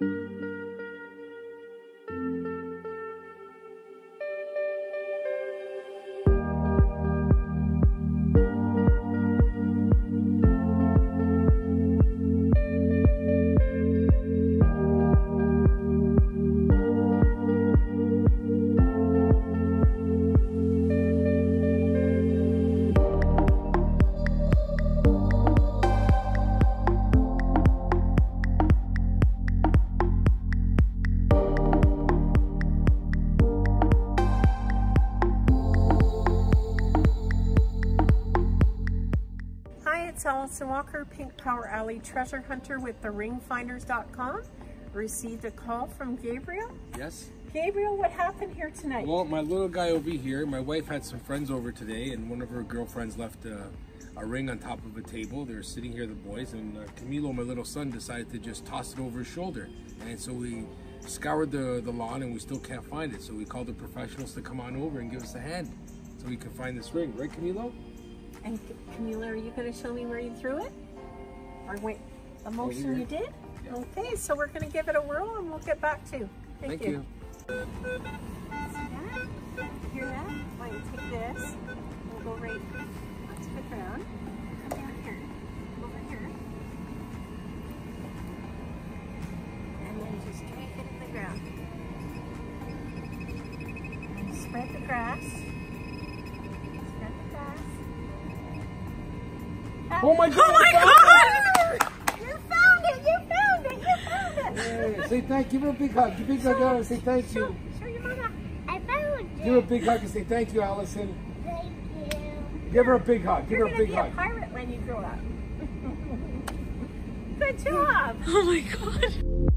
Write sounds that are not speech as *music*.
Música it's Allison Walker, Pink Power Ally treasure hunter with the theringfinders.com. Received a call from Gabriel. Yes. Gabriel, what happened here tonight? Well, my little guy over here, my wife had some friends over today, and one of her girlfriends left a, a ring on top of a table. They were sitting here, the boys, and uh, Camilo, my little son, decided to just toss it over his shoulder. And so we scoured the, the lawn, and we still can't find it. So we called the professionals to come on over and give us a hand so we can find this ring. Right, Camilo? And Camilo, are you going to show me where you threw it? Or wait, the motion here. you did? Yeah. Okay, so we're going to give it a whirl and we'll get back to you. Thank, Thank you. See that? Hear that? Why you take this, we'll go right onto the ground. Come down here, over here. And then just take it in the ground. Spread the grass. Oh, oh my God, Oh my God! You found it! You found it! You found it! Hey, say thank you. Give her a big hug. Give a big hug and say thank Show, you. show your mama. I found it. Give her a big hug and say thank you, Allison. Thank you. Give her a big hug. Give You're her a big gonna big be hug. a pirate when you grow up. *laughs* Good job. Oh my god.